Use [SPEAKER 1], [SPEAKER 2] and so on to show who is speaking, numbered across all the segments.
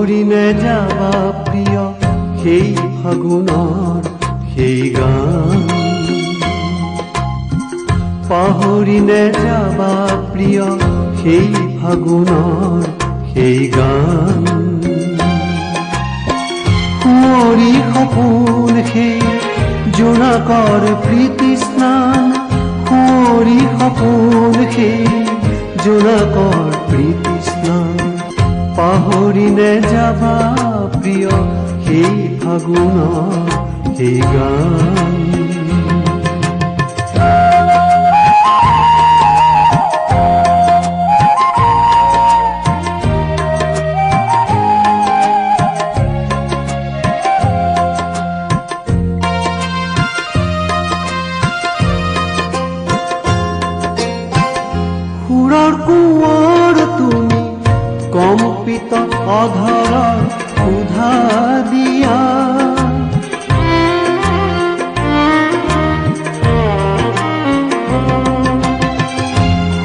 [SPEAKER 1] পাহৰিনে যাবা প্ৰিয় সেই ফাগুনৰ সেই গান। পাহৰিনে যাবা প্ৰিয় সেই ফাগুনৰ সেই গান। কুঁৱৰী সপোন সেই জোনাকৰ প্ৰীতি স্নান। কুঁৱৰী সপোন সেই জোনাকৰ পাহৰিনে যাবা প্ৰিয় সেই ফাগুনৰ সেই গান। সুৰৰ তুমি কম্পিত অধর সুধা দিয়া।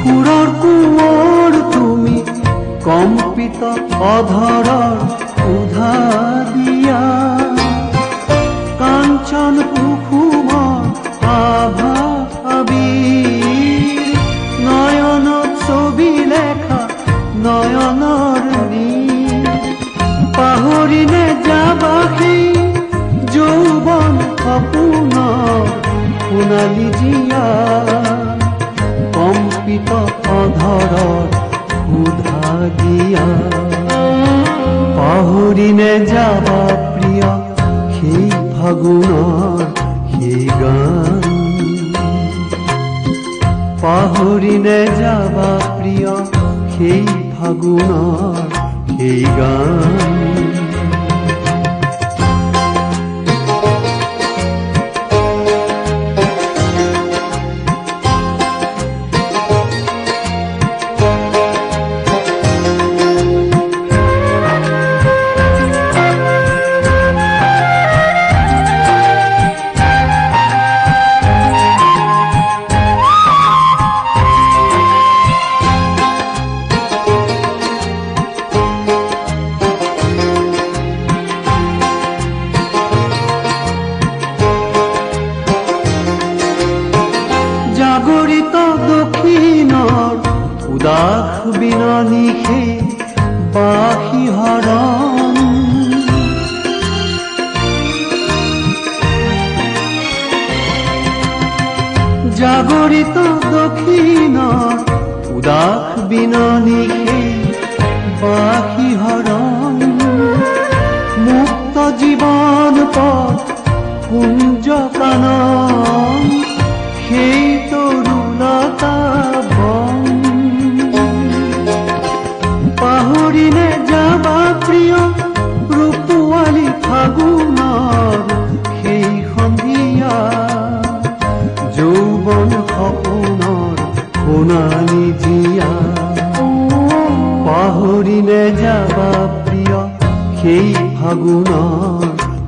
[SPEAKER 1] সুৰৰ কোঁৱৰ তুমি কম্পিত অধৰৰ সুধা দিয়া। পাহৰিনে যাবা সেই যৌৱন সপোনৰ সোণালী জীয়া। কম্পিত অধৰৰ সুধা দিয়া। পাহৰিনে যাবা প্ৰিয় সেই ফাগুনৰ সেই গান। পাহৰিনে যাবা প্ৰিয় সেই ফাগুনৰ সেই গান। জাগৰিত দক্ষিণ উদাস বিননিষে পাখি হরণ? মুক্ত জীবন পথ কুঞ্জ কানন পাহৰিনে যাবা প্ৰিয় সেই ফাগুনৰ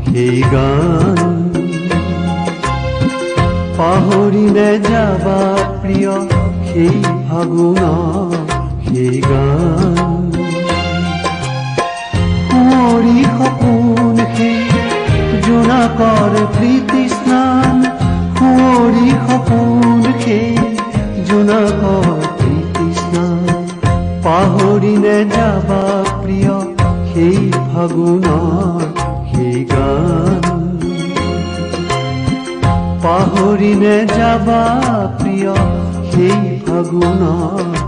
[SPEAKER 1] সেই গান। পাহৰিনে যাবা প্ৰিয় সেই ফাগুনৰ সেই গান। কুঁৱৰী সপোন সেই জোনাকৰ প্ৰীতি স্নান। কুঁৱৰী সপোন সেই জোনাকৰ প্ৰীতি স্নান। প্ৰিয় সেই ফাগুনৰ সেই গান। পাহৰিনে যাবা প্ৰিয় সেই ফাগুনৰ